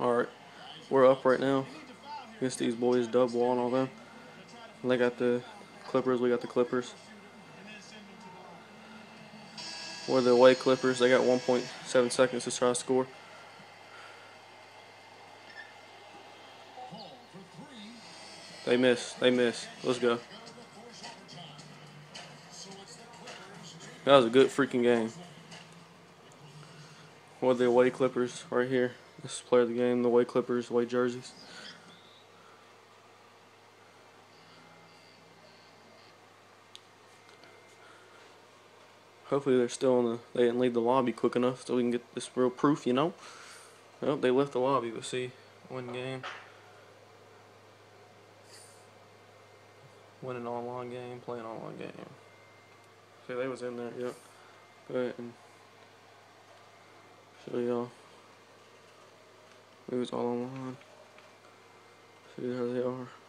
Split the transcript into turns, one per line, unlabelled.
Alright, we're up right now against these boys, Dub Wall and all them. They got the Clippers, we got the Clippers. We're the away Clippers. They got 1.7 seconds to try to score. They miss. They miss. Let's go. That was a good freaking game. What the away Clippers right here. This is player of the game, the away Clippers, away jerseys. Hopefully they're still in the. They didn't leave the lobby quick enough so we can get this real proof, you know. Well, they left the lobby. We'll see. One game. Win an online game, play an online game. See, they was in there. Yep. Go ahead and show y'all. It was all online. See how they are.